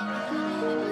Hoje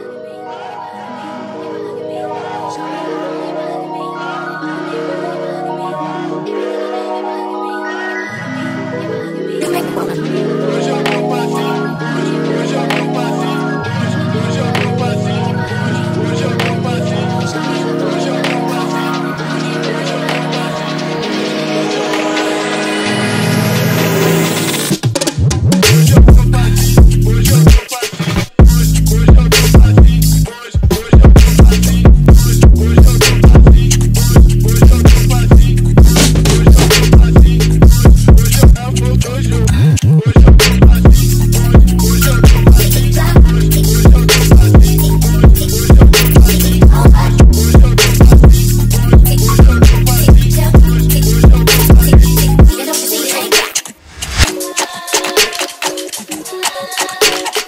Talk to me.